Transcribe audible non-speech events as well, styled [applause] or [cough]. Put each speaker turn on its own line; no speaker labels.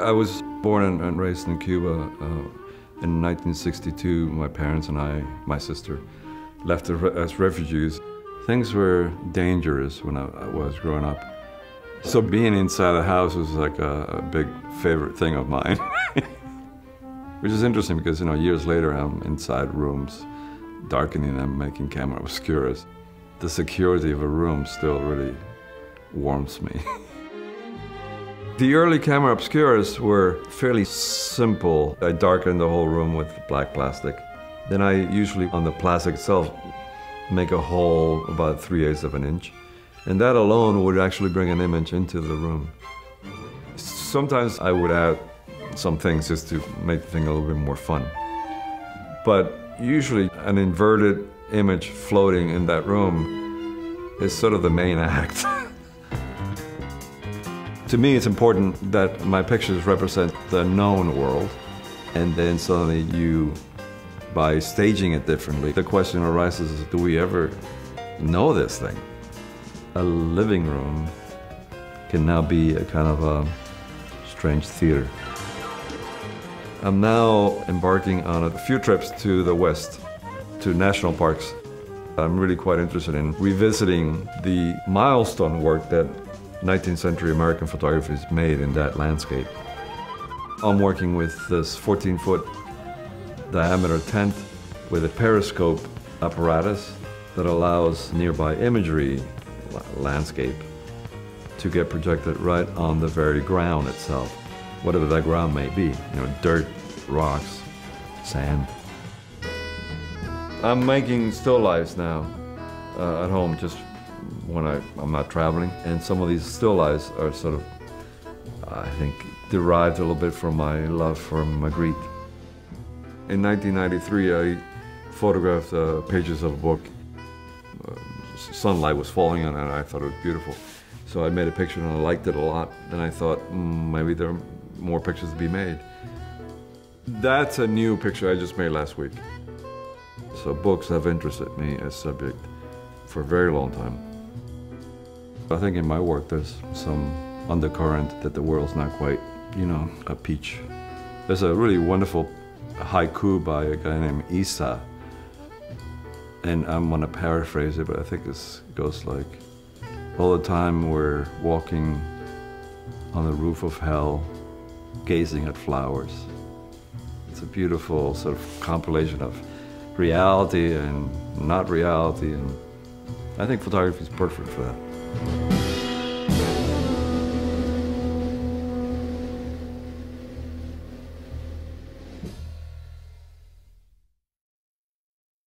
I was born and, raised in Cuba. Uh, in 1962, my parents and I, my sister, left as refugees. Things were dangerous when I, I was growing up. So being inside the house was like a, a big favorite thing of mine. [laughs] Which is interesting because, you know, years later I'm inside rooms, darkening them, making camera obscuras. The security of a room still really warms me. [laughs] the early camera obscuras were fairly simple. I darkened the whole room with black plastic. Then I usually, on the plastic itself, make a hole about 3 eighths of an inch. And that alone would actually bring an image into the room. Sometimes I would add some things just to make the thing a little bit more fun. But usually an inverted image floating in that room is sort of the main [laughs] act. To me, it's important that my pictures represent the known world, and then suddenly you, by staging it differently, the question arises, do we ever know this thing? A living room can now be a kind of a strange theater. I'm now embarking on a few trips to the West, to national parks. I'm really quite interested in revisiting the milestone work that 19th century American photographers made in that landscape. I'm working with this 14 foot diameter tent with a periscope apparatus that allows nearby imagery, landscape, to get projected right on the very ground itself whatever that ground may be, you know, dirt, rocks, sand. I'm making still lifes now uh, at home just when I, I'm not traveling. And some of these still lifes are sort of, I think, derived a little bit from my love for Magritte. In 1993, I photographed uh, pages of a book. Uh, sunlight was falling on it and I thought it was beautiful. So I made a picture and I liked it a lot. Then I thought, mm, maybe there are more pictures to be made. That's a new picture I just made last week. So books have interested me as subject for a very long time. I think in my work there's some undercurrent that the world's not quite, you know, a peach. There's a really wonderful haiku by a guy named Issa. And I'm gonna paraphrase it, but I think this goes like, all the time we're walking on the roof of hell, gazing at flowers. It's a beautiful sort of compilation of reality and not reality, and I think photography is perfect for that. Thank you.